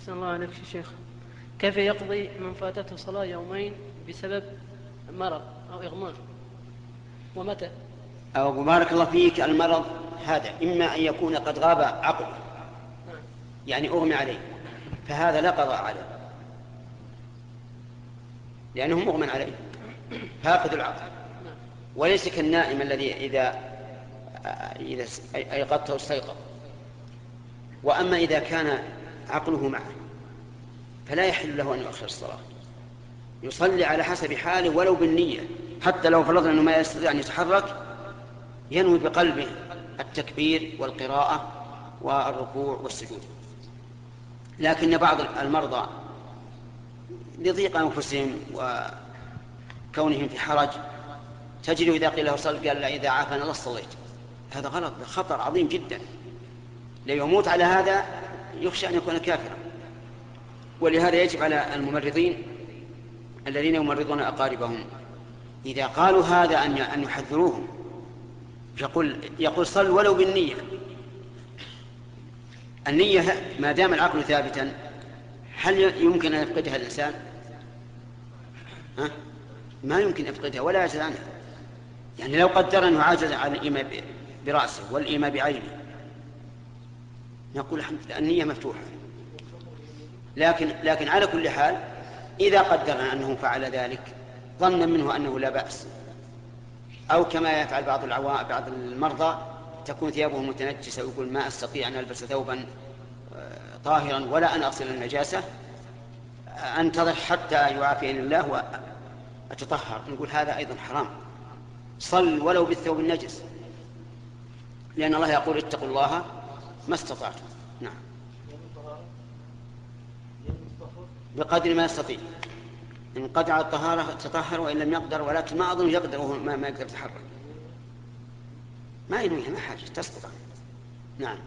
أحسن الله عليك يا شيخ. كيف يقضي من فاتته صلاة يومين بسبب مرض أو إغماء ومتى؟ أو بارك الله فيك المرض هذا إما أن يكون قد غاب عقله يعني أغمي عليه فهذا لا قضاء عليه لأنه مغمى عليه فاقد العقل. وليس كالنائم الذي إذا إذا أيقظته استيقظ. وأما إذا كان عقله معه فلا يحل له أن يؤخر الصلاة. يصلي على حسب حاله ولو بالنية حتى لو فرضنا أنه ما يستطيع أن يتحرك ينوي بقلبه التكبير والقراءة والركوع والسجود. لكن بعض المرضى لضيق أنفسهم وكونهم في حرج تجد إذا قيل له صل قال لا إذا عافانا لا صليت هذا غلط خطر عظيم جدا. لو يموت على هذا يخشى أن يكون كافرا ولهذا يجب على الممرضين الذين يمرضون أقاربهم إذا قالوا هذا أن أن يحذروهم يقول يقول صل ولو بالنية النية ما دام العقل ثابتا هل يمكن أن يفقدها الإنسان؟ ها؟ ما يمكن يفقدها ولا يعجز عنها يعني لو قدر أنه عاجز عن الإيمان برأسه والإيمان بعينه نقول الحمد لله النية مفتوحة. لكن لكن على كل حال إذا قدرنا أنه فعل ذلك ظنا منه أنه لا بأس. أو كما يفعل بعض العوام بعض المرضى تكون ثيابهم متنجسة ويقول ما أستطيع أن ألبس ثوبا آه، طاهرا ولا أن أغسل النجاسة. أنتظر حتى يعافيني الله وأتطهر. نقول هذا أيضا حرام. صل ولو بالثوب النجس. لأن الله يقول اتقوا الله ما استطعتم نعم. بقدر ما يستطيع. إن على الطهارة تطهر وإن لم يقدر ولكن ما أظن يقدر وهو ما, ما يقدر يتحرك. ما ينويها ما حاجة تسقط نعم.